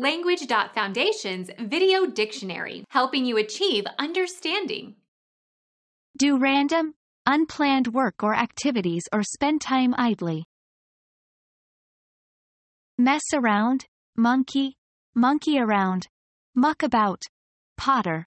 Language.Foundation's Video Dictionary, helping you achieve understanding. Do random, unplanned work or activities or spend time idly. Mess around, monkey, monkey around, muck about, potter.